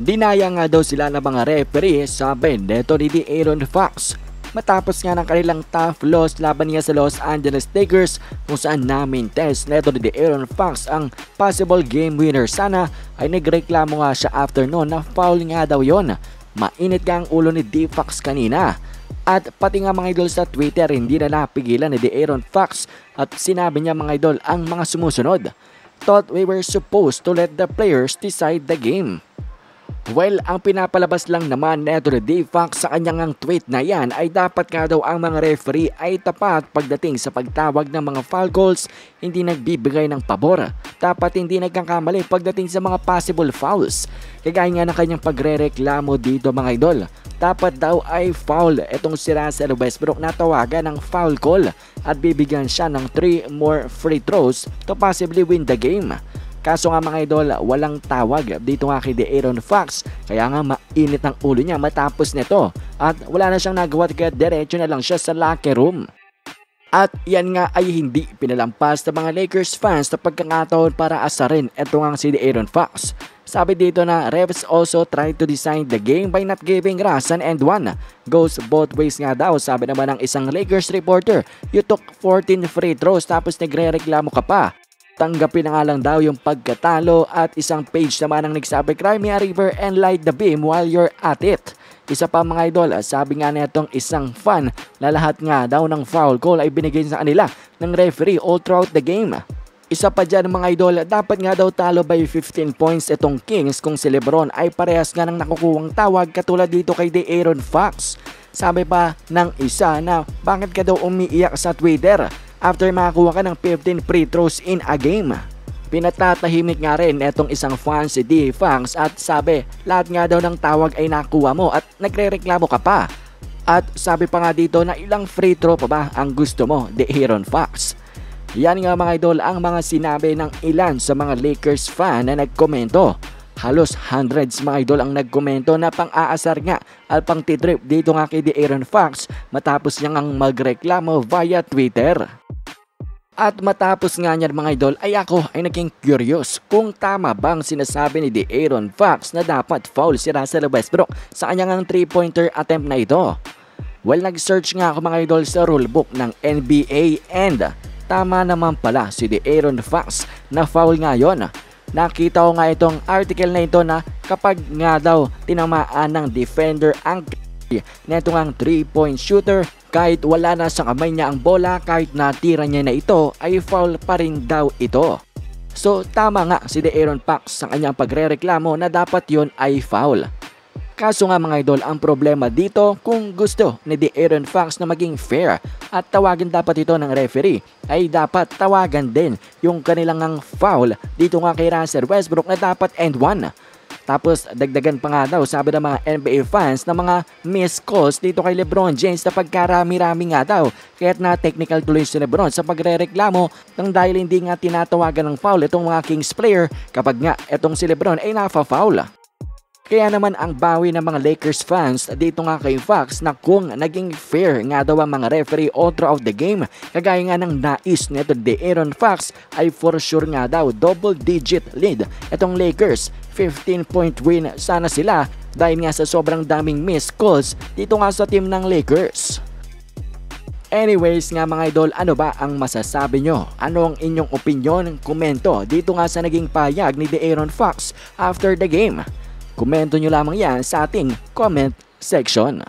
Dinaya nga daw sila ng mga referee sabi neto ni di Aaron Fox. Matapos nga ng kanilang tough loss laban niya sa Los Angeles Lakers kung saan namin test neto ni Aaron Fox ang possible game winner sana ay nagreklamo nga siya after noon na foul nga daw yon. Mainit nga ang ulo ni D. Fox kanina. At pati nga mga idol sa Twitter hindi na napigilan ni Aaron Fox at sinabi niya mga idol ang mga sumusunod. Thought we were supposed to let the players decide the game. Well, ang pinapalabas lang naman neto ni Dave Fox sa kanyang ang tweet na yan ay dapat nga daw ang mga referee ay tapat pagdating sa pagtawag ng mga foul calls, hindi nagbibigay ng pabor. Dapat hindi nagkakamali pagdating sa mga possible fouls. Kagaya nga ng kanyang pagre-reklamo dito mga idol. Dapat daw ay foul itong si Russell Westbrook na tawagan ng foul call at bibigyan siya ng 3 more free throws to possibly win the game. Kaso nga mga idol, walang tawag dito nga kay Aaron Fox. Kaya nga mainit ang ulo niya matapos nito. At wala na siyang nagawa kaya diretso na lang siya sa locker room. At yan nga ay hindi pinalampas ng mga Lakers fans na pagkakataon para asarin ito nga si Aaron Fox. Sabi dito na refs also tried to design the game by not giving Russ an end one. Goes both ways nga daw sabi naman ng isang Lakers reporter. You took 14 free throws tapos nagre-reklamo ka pa. Tanggapin na nga lang daw yung pagkatalo at isang page naman ang nagsabi Cry me a river and light the beam while you're at it. Isa pa mga idol, sabi nga netong isang fan na lahat nga daw ng foul call ay binigay sa kanila ng referee all throughout the game. Isa pa dyan mga idol, dapat nga daw talo by 15 points itong Kings kung si Lebron ay parehas nga ng nakukuwang tawag katulad dito kay De'Aaron Fox. Sabi pa ng isa na bakit ka daw umiiyak sa Twitter? After makakuha ka ng 15 free throws in a game. Pinatatahimik nga rin etong isang fan si D. Fangs at sabi lahat nga daw ng tawag ay nakuha mo at nagre-reklamo ka pa. At sabi pa nga dito na ilang free throw pa ba ang gusto mo, The Aaron Fox. Yan nga mga idol ang mga sinabi ng ilan sa mga Lakers fan na nagkomento. Halos hundreds mga idol ang nagkomento na pang-aasar nga at pang titrip dito nga kay The Aaron Fox matapos niyang magreklamo via Twitter. At matapos nga niyan mga idol ay ako ay naging curious kung tama bang sinasabi ni Aaron Fox na dapat foul si Russell Westbrook sa kanyang 3-pointer attempt na ito. Well, nag-search nga ako mga idol sa rulebook ng NBA and tama naman pala si Aaron Fox na foul nga yon. Nakita ko nga itong article na ito na kapag nga daw tinamaan ng defender ang Neto ang 3-point shooter kahit wala na sa kamay niya ang bola kahit natira niya na ito ay foul pa rin daw ito. So tama nga si Aaron Fox sa kanyang pagrereklamo na dapat yon ay foul. Kaso nga mga idol, ang problema dito kung gusto ni Aaron Fox na maging fair at tawagan dapat ito ng referee ay dapat tawagan din yung kanilang foul dito nga kay Russell Westbrook na dapat end one tapos dagdagan pa nga daw sabi ng mga NBA fans na mga missed calls dito kay Lebron James na pagkarami-rami nga daw. Kaya't na technical tuloy si Lebron sa pagre-reklamo nang dahil hindi nga tinatawagan ng foul itong mga Kings player kapag nga itong si Lebron ay nafa-foul. Kaya naman ang bawi ng mga Lakers fans dito nga kay Fox na kung naging fair nga daw ang mga referee all throughout the game, kagaya nga ng nais nito de Aaron Fox ay for sure nga daw double digit lead itong Lakers. 15 point win sana sila dahil nga sa sobrang daming missed calls dito nga sa team ng Lakers. Anyways nga mga idol, ano ba ang masasabi nyo? Ano ang inyong opinion? Komento dito nga sa naging payag ni De'Aaron Fox after the game. Komento nyo lamang yan sa ating comment section.